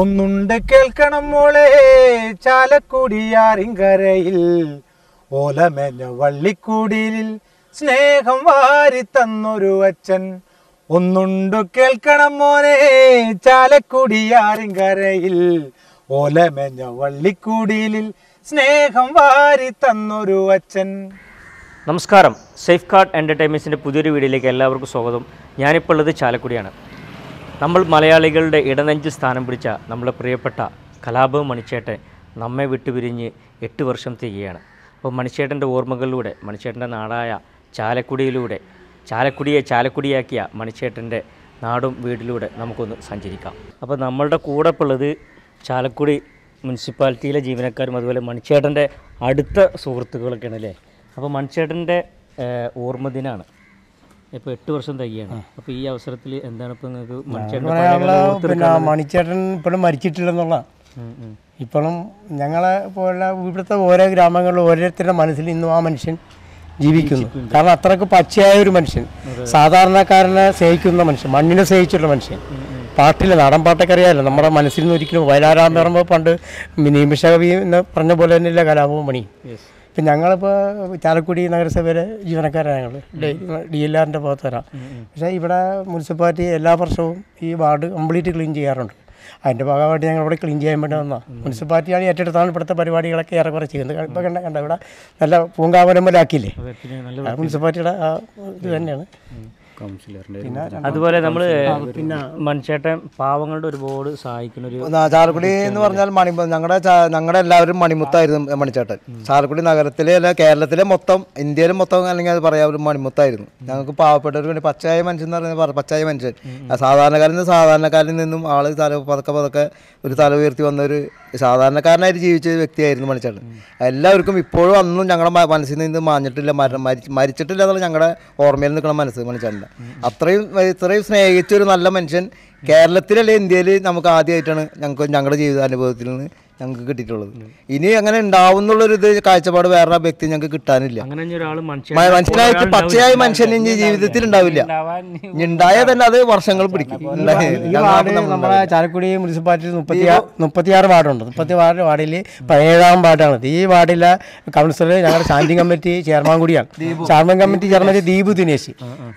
ഒന്നുണ്ട് കേൾക്കണം മോളെ ചാലക്കുടിയാറിങ്കരയിൽ ഓലമേഞ്ഞ വള്ളിക്കൂടിയിൽ സ്നേഹം വാരി തന്നൊരു അച്ഛൻ. ഒന്നുണ്ട് കേൾക്കണം മോനെ ചാലക്കുടിയാറിങ്കരയിൽ ഓലമേഞ്ഞ വള്ളിക്കൂടിയിൽ സ്നേഹം വാരി തന്നൊരു അച്ഛൻ. നമസ്കാരം. സേഫ് കാർഡ് എന്റർടൈൻമെന്റ്സിന്റെ പുതിയൊരു വീഡിയോയിലേക്ക് എല്ലാവർക്കും സ്വാഗതം. ഞാനിപ്പോൾ ഉള്ളത് ചാലക്കുടിയാണ്. നമ്മൾ മലയാളികളുടെ ഇടനെഞ്ച് സ്ഥാനം പിടിച്ച നമ്മുടെ പ്രിയപ്പെട്ട കലാപ മണിച്ചേട്ടൻ നമ്മെ വിട്ടുപിരിഞ്ഞ് എട്ട് വർഷം തികയാണ്. അപ്പോൾ മണിച്ചേട്ടന്റെ ഓർമ്മകളിലൂടെ മണിച്ചേട്ടന്റെ നാടായ ചാലക്കുടിയിലൂടെ ചാലക്കുടിയെ ചാലക്കുടിയാക്കിയ മണിച്ചേട്ടന്റെ നാടും വീട്ടിലൂടെ നമുക്കൊന്ന് സഞ്ചരിക്കാം. അപ്പോൾ നമ്മളുടെ കൂടെ ഉള്ളത് ചാലക്കുടി മുനിസിപ്പാലിറ്റിയിലെ ജീവനക്കാരും അതുപോലെ മണിച്ചേട്ടന്റെ അടുത്ത സുഹൃത്തുക്കളൊക്കെയാണ് അല്ലേ? അപ്പോൾ മണിച്ചേട്ടന്റെ ഓർമ്മ ദിനാണ് ഇപ്പോൾ എട്ട് വർഷം തികയാണ്. അപ്പോൾ ഈ അവസരത്തിൽ എന്താണ് ഇപ്പോൾ നിങ്ങൾക്ക് മണിച്ചേട്ടൻ പിന്നെ മണിച്ചേട്ടൻ ഇപ്പോഴും മരിച്ചിട്ടില്ലെന്നുള്ള. ഇപ്പോഴും ഞങ്ങളെ പോലുള്ള ഇവിടുത്തെ ഓരോ ഗ്രാമങ്ങളിലും ഓരോരുത്തരുടെ മനസ്സിൽ ഇന്നും ആ മനുഷ്യൻ ജീവിക്കുന്നു. കാരണം അത്രയ്ക്ക് പച്ചയായ ഒരു മനുഷ്യൻ. സാധാരണക്കാരനെ സേവിക്കുന്ന മനുഷ്യൻ മണ്ണിനെ സേവിച്ചിട്ടുള്ള മനുഷ്യൻ. പാട്ടില്ല നാടൻ പാട്ടൊക്കെ അറിയാമല്ലോ നമ്മുടെ മനസ്സിൽ നിന്ന് ഒരിക്കലും വയലാരാൻ പറയുമ്പോൾ പണ്ട് നിമിഷകവി എന്ന് പറഞ്ഞ പോലെ തന്നെയല്ല കലാപവും മണി. ഇപ്പം ഞങ്ങളിപ്പോൾ ചാലക്കുടി നഗരസഭയിലെ ജീവനക്കാരാണ് ഞങ്ങൾ. ഡി എൽ ആറിന്റെ ഭാഗത്ത് വരാം. പക്ഷേ ഇവിടെ മുനിസിപ്പാലിറ്റി എല്ലാ വർഷവും ഈ വാർഡ് കംപ്ലീറ്റ് ക്ലീൻ ചെയ്യാറുണ്ട്. അതിന്റെ ഭാഗമായിട്ട് ഞങ്ങൾ ഇവിടെ ക്ലീൻ ചെയ്യാൻ വേണ്ടി വന്നാൽ മുനിസിപ്പാലിറ്റിയാണ് ഏറ്റെടുത്താണ് ഇവിടുത്തെ പരിപാടികളൊക്കെ ഏറെക്കുറെ ചെയ്യുന്നത്. ഇപ്പോൾ കണ്ട കണ്ട ഇവിടെ നല്ല പൂങ്കാവനം പോലെ ആക്കിയില്ലേ? അതെ, നല്ല ആ മുനിസിപ്പാലിറ്റിയുടെ ആ ഇത് തന്നെയാണ്. അതുപോലെ നമ്മൾ പിന്നെ മണിച്ചേട്ടൻ പാവങ്ങളുടെ ഒരുപാട് സഹായിക്കുന്ന ഒരു ചാലക്കുടി എന്ന് പറഞ്ഞാൽ മണി ഞങ്ങളുടെ ഞങ്ങളുടെ എല്ലാവരും മണിമുത്തായിരുന്നു മണിച്ചേട്ടൻ. ചാലക്കുടി നഗരത്തിലെ അല്ല കേരളത്തിലെ മൊത്തം ഇന്ത്യയിലെ മൊത്തം അല്ലെങ്കിൽ അത് പറയാം ഒരു മണിമുത്തായിരുന്നു. ഞങ്ങൾക്ക് പാവപ്പെട്ടവർക്ക് വേണ്ടി പച്ചയായ മനുഷ്യൻ എന്ന് പറയുന്നത് പറ- പച്ചയായ മനുഷ്യൻ. സാധാരണക്കാരിൽ നിന്ന് സാധാരണക്കാരിൽ നിന്നും ആൾ തല പതുക്കെ പതുക്കെ ഒരു തല ഉയർത്തി വന്ന ഒരു സാധാരണക്കാരനായിട്ട് ജീവിച്ച ഒരു വ്യക്തിയായിരുന്നു മണിച്ചേട്ടൻ. എല്ലാവർക്കും ഇപ്പോഴും അന്നും ഞങ്ങളുടെ മനസ്സിൽ നിന്ന് മാഞ്ഞിട്ടില്ല മരണം മരിച്ചിട്ടില്ല എന്നുള്ള ഞങ്ങളുടെ ഓർമ്മയിൽ നിൽക്കുന്ന മനസ്സ് മണിച്ചേട്ടന്റെ അത്രയും ഇത്രയും സ്നേഹിച്ചൊരു നല്ല മനുഷ്യൻ കേരളത്തിലല്ലേ ഇന്ത്യയിൽ നമുക്ക് ആദ്യമായിട്ടാണ് ഞങ്ങൾക്ക് ഞങ്ങളുടെ ജീവിതാനുഭവത്തിൽ നിന്ന് ഞങ്ങൾക്ക് കിട്ടിയിട്ടുള്ളത്. ഇനി അങ്ങനെ ഉണ്ടാവുന്നുള്ളൊരു ഇത് കാഴ്ചപ്പാട് വേറെ വ്യക്തി ഞങ്ങൾക്ക് കിട്ടാനില്ല. അങ്ങനെ ഒരാൾ മ- മനുഷ്യനായിട്ട് പച്ചയായ മനുഷ്യൻ ഇനി ജീവിതത്തിൽ ഉണ്ടാവില്ല. ഉണ്ടായാൽ തന്നെ അത് വർഷങ്ങൾ പിടിക്കും. നമ്മുടെ ചാലക്കുടി മുനിസിപ്പാലിറ്റിയിൽ മുപ്പത്തി മുപ്പത്തിയാറ് വാർഡുണ്ട്. മുപ്പത്തി ആറ് വാർഡിൽ പതിനേഴാം വാർഡാണ്. ഈ വാർഡിലെ കൗൺസിലർ ഞങ്ങളുടെ സ്റ്റാൻഡിംഗ് കമ്മിറ്റി ചെയർമാൻ കൂടിയാണ്. Chairman committee chairman Deepu. Dinesh.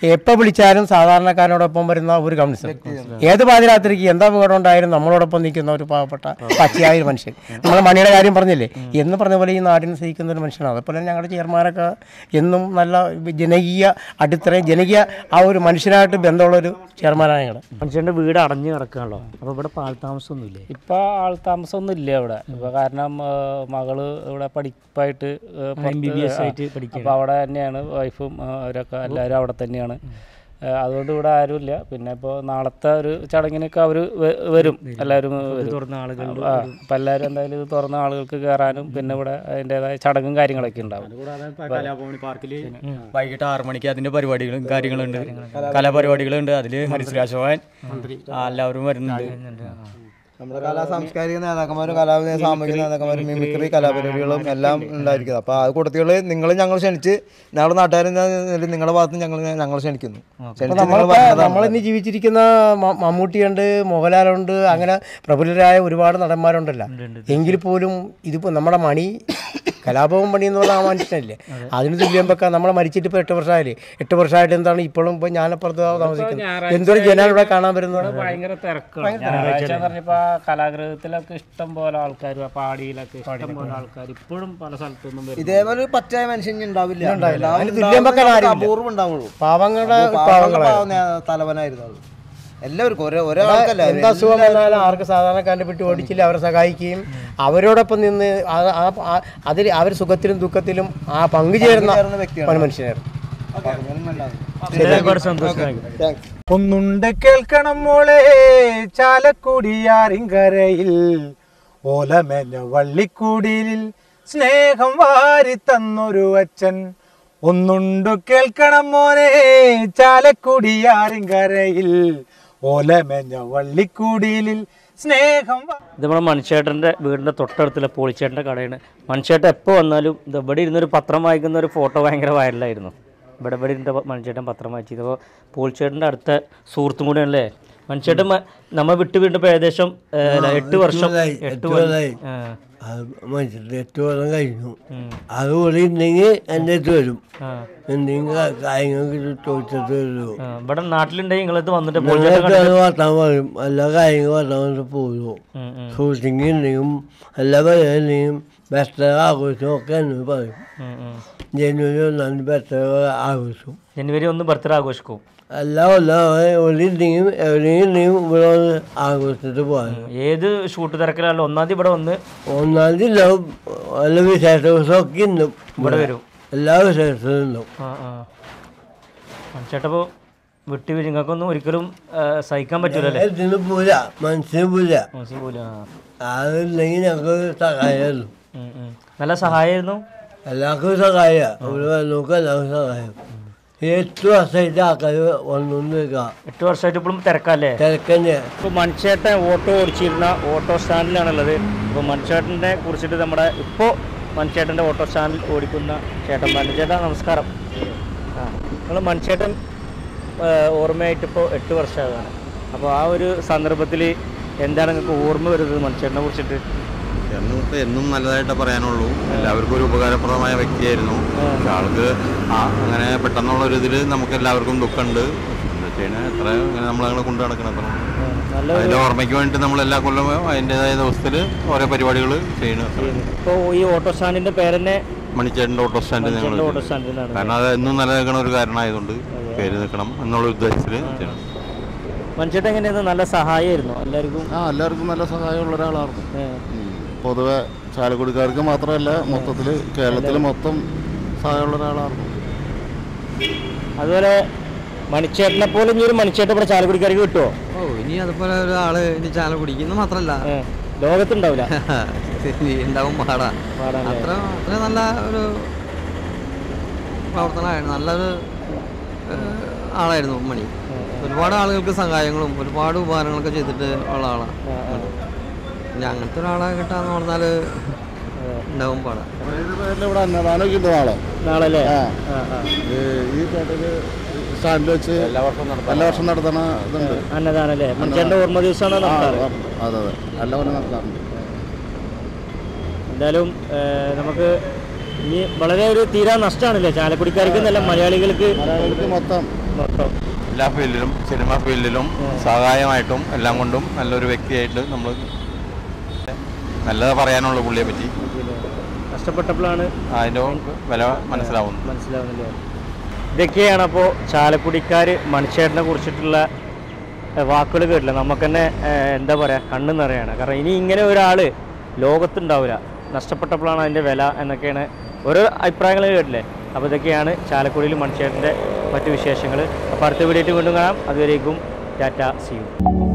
എപ്പോൾ വിളിച്ചാലും സാധാരണക്കാരനോടൊപ്പം വരുന്ന ഒരു കൗൺസിലർ. ഏത് പാതിരാത്രിക്ക് എന്താ അപകടം ഉണ്ടായാലും നമ്മളോടൊപ്പം നിൽക്കുന്ന ഒരു പാവപ്പെട്ട പച്ചയായ ഒരു മനുഷ്യൻ. നമ്മൾ മണിയുടെ കാര്യം പറഞ്ഞില്ലേ? എന്ന് പറഞ്ഞ പോലെ ഈ നാടിനെ സ്നേഹിക്കുന്ന ഒരു മനുഷ്യനാണ്. അതുപോലെ ഞങ്ങളുടെ ചെയർമാനൊക്കെ എന്നും നല്ല ജനകീയ അടിത്തറയും ജനകീയ ആ ഒരു മനുഷ്യനായിട്ട് ബന്ധമുള്ള ഒരു ചെയർമാനാണ് ഞങ്ങൾ മനുഷ്യന്റെ വീട് അടഞ്ഞു കിടക്കുകയാണല്ലോ. അപ്പോൾ ഇവിടെ പാൽ താമസമൊന്നുമില്ലേ? ഇപ്പൊ ആൾ താമസമൊന്നും ഇല്ല ഇവിടെ. ഇപ്പൊ കാരണം മകൾ ഇവിടെ പഠിപ്പായിട്ട് ആ, എം ബി ബി എസ് ആയിട്ട് പുറത്ത് അപ്പൊ അവിടെ തന്നെയാണ് വൈഫും അവരൊക്കെ എല്ലാവരും അവിടെ തന്നെയാണ്. അതുകൊണ്ട് ഇവിടെ ആരുമില്ല. പിന്നെ ഇപ്പോൾ നാളത്തെ ഒരു ചടങ്ങിനൊക്കെ അവർ വരും. എല്ലാവരും അപ്പൊ തുറന്ന ആളുകൾ അപ്പം എല്ലാവരും എന്തായാലും ഇത് തുറന്ന ആളുകൾക്ക് കയറാനും പിന്നെ ഇവിടെ അതിന്റെതായ ചടങ്ങും കാര്യങ്ങളൊക്കെ ഉണ്ടാവും. പാർക്കിൽ വൈകിട്ട് ആറു മണിക്ക് അതിന്റെ പരിപാടികളും കാര്യങ്ങളുണ്ട്. കലാപരിപാടികളുണ്ട്. അതിൽ ഹരിശ്രീ അശോകൻ ആ, എല്ലാവരും വരുന്നുണ്ട്. നമ്മുടെ കലാ സാംസ്കാരിക നേതാക്കന്മാരും കലാ സാമൂഹിക നേതാക്കന്മാരും മിമിക്രി കലാപരിപാടികളും എല്ലാം ഉണ്ടായിരിക്കുന്നത് അപ്പോൾ ആ കൂട്ടത്തികൾ നിങ്ങൾ ഞങ്ങൾ ക്ഷണിച്ച് ഞങ്ങളുടെ നാട്ടുകാരൻ നിങ്ങളുടെ ഭാഗത്ത് ഞങ്ങൾ ഞങ്ങൾ ക്ഷണിക്കുന്നു. നമ്മളിന്ന് ജീവിച്ചിരിക്കുന്ന മമ്മൂട്ടിയുണ്ട് മോഹൻലാലുണ്ട് അങ്ങനെ പ്രബലരായ ഒരുപാട് നടന്മാരുണ്ടല്ലോ. എങ്കിൽ പോലും ഇതിപ്പോ നമ്മുടെ മണി കലാപവും പണി എന്ന് പറഞ്ഞാൽ ആ മനുഷ്യനല്ലേ അതിന് തുല്യം വെക്കാൻ നമ്മളെ മരിച്ചിട്ട് ഇപ്പോൾ എട്ട് വർഷമായില്ലേ? എട്ട് വർഷമായിട്ട് എന്താണ് ഇപ്പോഴും ഇപ്പോൾ ഞാനപ്പുറത്ത് താമസിക്കുന്നത്? എന്തൊരു ജനാൽ ഇവിടെ കാണാൻ വരുന്നത്? ഭയങ്കര തിരക്കാണ്. കലാഗ്രഹത്തിലൊക്കെ ഇഷ്ടം പോലെ ആൾക്കാർ പാടിയിലൊക്കെ ഇഷ്ടം പോലെ ആൾക്കാർ ഇപ്പോഴും പല സ്ഥലത്തൊന്നും ഇതേപോലെ ഒരു പച്ചയായ മനുഷ്യൻ ഉണ്ടാവില്ല. അപൂർവം ഉണ്ടാവുള്ളൂ. പാവങ്ങളുടെ തലവനായിരുന്നു അത്. എല്ലാവർക്കും ഒരേ ഒരാൾക്കല്ല എന്താ അസുഖം വന്നാലും ആർക്ക് സാധാരണ വിട്ട് ഓടിച്ചില്ല അവരെ സഹായിക്കുകയും അവരോടൊപ്പം നിന്ന് അതിൽ അവർ സുഖത്തിലും ദുഃഖത്തിലും ആ പങ്കുചേരുന്ന വ്യക്തിയാണ് മനുഷ്യനായിരുന്നു. ഒന്നുണ്ട് കേൾക്കണം മോളെ ചാലക്കുടിയാറിങ്കരയിൽ ഓലമേഞ്ഞ വള്ളിക്കൂടിയിൽ സ്നേഹം വാരി തന്നൊരു അച്ഛൻ. ഒന്നുണ്ട് കേൾക്കണം മോനെ ചാലക്കുടിയാറിങ്കരയിൽ സ്നേഹം ഇത് നമ്മുടെ മനുഷ്യേട്ടന്റെ വീടിന്റെ തൊട്ടടുത്തുള്ള പോളിച്ചേട്ടന്റെ കടയാണ്. മനുഷ്യേട്ടൻ എപ്പോൾ വന്നാലും ഇത് ഇവിടെ ഇരുന്നൊരു പത്രം വായിക്കുന്ന ഒരു ഫോട്ടോ ഭയങ്കര വൈറലായിരുന്നു ഇവിടെ ഇവിടെ ഇരുന്ന മനുഷ്യേട്ടൻ പത്രം വായിച്ചു. ഇതിപ്പോൾ പോളിച്ചേട്ടന്റെ അടുത്ത സുഹൃത്തും കൂടെയല്ലേ മനുഷ്യട്ട് നമ്മ വിട്ടു വീണ്ടും ഏകദേശം എട്ട് വർഷം എട്ട് കൊല്ലം. മനുഷ്യരുടെ എട്ട് കൊല്ലം കഴിഞ്ഞു. അതുപോലെ ഉണ്ടെങ്കിൽ എന്റെ അടുത്ത് വരും. എന്തെങ്കിലും കാര്യങ്ങൾക്ക് ചോദിച്ചിട്ട് വരുമോ ഇവിടെ നാട്ടിലുണ്ടെങ്കിൽ നിങ്ങളത് വന്നിട്ട് വർത്താൻ പറയും. എല്ലാ കാര്യങ്ങളും വർത്താൻ വന്നിട്ട് പോകുമോ ഷൂട്ടിങ് ഉണ്ടെങ്കിലും എല്ലാ പരിപാടിയും ബെസ്റ്റ് ആഘോഷവും ഒക്കെ എന്നു പറയും. ജനുവരി ഒന്നാം തീയതി ആഘോഷം. ജനുവരി ഒന്ന് ബർത്ത്ഡേ ആഘോഷിക്കും. എല്ലാ കൊല്ലം എവിടെ ഉണ്ടെങ്കിലും എവിടെയെങ്കിലും ഉണ്ടെങ്കിലും ഇവിടെ വന്ന് ആഘോഷിച്ചിട്ട് പോകാൻ ഏത് ഷൂട്ട് തിരക്കിലാണല്ലോ? ഒന്നാം തീയതി ഇവിടെ വന്ന് ഒന്നാം തീയതി ഉണ്ടാവും എല്ലാ വിശേഷ ദിവസമൊക്കെ ഇവിടെ വരും. എല്ലാ വിശേഷവും ആ മനുഷ്യട്ടപ്പോൾ വിട്ട് നിങ്ങൾക്കൊന്നും ഒരിക്കലും സഹിക്കാൻ പറ്റൂലല്ലേ ഇതിന് പൂല മനസ്സിന് പൂല മനസ്സിൽ പൂല അതില്ലെങ്കിൽ ഞങ്ങൾക്ക് സഹായമായിരുന്നു. നല്ല സഹായമായിരുന്നു? എല്ലാവർക്കും സഹായ. ഇവിടെ വന്നോക്ക് എല്ലാവർക്കും സഹായം. എട്ട് വർഷമായിട്ട് ആൾക്കാർ എട്ട് വർഷമായിട്ട് ഇപ്പോഴും തിരക്കല്ലേ? തിരക്കന്നെ. ഇപ്പോൾ മനുഷ്യേട്ടൻ ഓട്ടോ ഓടിച്ചിരുന്ന ഓട്ടോ സ്റ്റാൻഡിലാണുള്ളത്. ഇപ്പോൾ മനുഷ്യേട്ടനെ കുറിച്ചിട്ട് നമ്മുടെ ഇപ്പോൾ മൺചേട്ടന്റെ ഓട്ടോ സ്റ്റാൻഡിൽ ഓടിക്കുന്ന ചേട്ടൻ ചേട്ടാ നമസ്കാരം. ആ നിങ്ങൾ മൺചേട്ടൻ ആ, ഓർമ്മയായിട്ട് ഇപ്പോൾ എട്ട് വർഷമായതാണ്. അപ്പോൾ ആ ഒരു സന്ദർഭത്തിൽ എന്താണ് നിങ്ങൾക്ക് ഓർമ്മ വരുന്നത് മൺചേട്ടനെ കുറിച്ചിട്ട്? എന്നിട്ട് എന്നും നല്ലതായിട്ടേ പറയാനുള്ളൂ. എല്ലാവർക്കും ഒരു ഉപകാരപ്രദമായ വ്യക്തിയായിരുന്നു. പക്ഷെ ആൾക്ക് ആ അങ്ങനെ പെട്ടെന്നുള്ള ഒരു ഇതിൽ നമുക്ക് എല്ലാവർക്കും ദുഃഖമുണ്ട്. എത്ര ഇങ്ങനെ നമ്മളങ്ങനെ കൊണ്ടു നടക്കണം അത്ര. അതിന്റെ ഓർമ്മയ്ക്ക് വേണ്ടി നമ്മൾ എല്ലാ കൊല്ലവും അതിന്റെതായ ദിവസത്തിൽ ഓരോ പരിപാടികൾ ചെയ്യണം ഇപ്പോൾ ഈ ഓട്ടോ സ്റ്റാൻഡിന്റെ പേരെന്നെ മണിച്ചേട്ടന്റെ ഓട്ടോ സ്റ്റാൻഡ് ഞങ്ങൾ കാരണം അത് എന്നും നിലനിൽക്കണ ഒരു കാരണമായതുകൊണ്ട് പേര് നിൽക്കണം എന്നുള്ള ഉദ്ദേശത്തിൽ ചെയ്യണം. മൺചേട്ടൻ എങ്ങനെയായിരുന്നു? നല്ല സഹായമായിരുന്നു എല്ലാവർക്കും? ആ എല്ലാവർക്കും നല്ല സഹായമുള്ള ഒരാളായിരുന്നു. പൊതുവെ ചാലക്കുടിക്കാർക്ക് മാത്രമല്ല മൊത്തത്തിൽ കേരളത്തിൽ മൊത്തം സഹായമുള്ള ഒരാളായിരുന്നു അതുപോലെ മണിച്ചേട്ടനെ പോലെ ഇനി ഒരു മണിച്ചേട്ടൻ ഇവിടെ ചാലക്കുടിക്കാർക്ക് കിട്ടുമോ ഓ ഇനി അതുപോലെ ഒരാൾ ഇനി ചാല കുടിക്കുന്ന മാത്രല്ല ലോകത്തുണ്ടാവില്ല. ഉണ്ടാവും പാടാ. അത്ര അത്ര നല്ല ഒരു പ്രവർത്തനമായിരുന്നു. നല്ലൊരു ആളായിരുന്നു മണി. ഒരുപാട് ആളുകൾക്ക് സഹായങ്ങളും ഒരുപാട് ഉപകാരങ്ങളൊക്കെ ചെയ്തിട്ട് ഉള്ള ആളാണ് അങ്ങനത്തെ ഒരാളെ കിട്ടാന്ന് പറഞ്ഞാൽ ഉണ്ടാവും പാടാ. ഇവിടെ അന്നദാനം നാളെ അല്ലേ. ഈ സ്റ്റാൻഡിൽ വെച്ച് എല്ലാ വർഷം നടത്തണ ഇതുണ്ട്. അന്നദാനല്ലേ? മണിച്ചേട്ടന്റെ ഓർമ്മ ദിവസമാണ് നടത്താറ്. അതെ അതെ എല്ലാ കൊല്ലം നടത്താറുണ്ട്. എന്തായാലും നമുക്ക് ഇനി വളരെ ഒരു തീരാ നഷ്ടമാണല്ലേ ചാലക്കുടിക്കാർക്ക് നല്ല മലയാളികൾക്ക് മലയാളികൾക്ക് മൊത്തം. മൊത്തം. എല്ലാ ഫീൽഡിലും സിനിമ ഫീൽഡിലും സഹായമായിട്ടും എല്ലാം കൊണ്ടും നല്ലൊരു വ്യക്തിയായിട്ട് നമ്മൾ നല്ലത് പറയാനുള്ള പുള്ളിയെ പറ്റി. കഷ്ടപ്പെട്ടപ്പോഴാണ് അതിന്റെ വില മനസ്സിലാവുന്നത് മനസ്സിലാവുന്നില്ല? ഇതൊക്കെയാണ് അപ്പോൾ ചാലക്കുടിക്കാർ മണിച്ചേട്ടനെ കുറിച്ചിട്ടുള്ള വാക്കുകൾ കേട്ടില്ല? നമുക്ക് തന്നെ എന്താ പറയുക കണ്ണു നിറയാണ്. കാരണം ഇനി ഇങ്ങനെ ഒരാൾ ലോകത്തുണ്ടാവില്ല നഷ്ടപ്പെട്ടപ്പോഴാണ് അതിന്റെ വില എന്നൊക്കെയാണ് ഓരോ അഭിപ്രായങ്ങൾ കേട്ടില്ലേ? അപ്പോൾ ഇതൊക്കെയാണ് ചാലക്കുടിയിൽ മണിച്ചേട്ടന്റെ മറ്റു വിശേഷങ്ങൾ അപ്പോൾ അടുത്ത വീഡിയോ വീണ്ടും കാണാം. അതുവരേക്കും ടാറ്റ സി യു.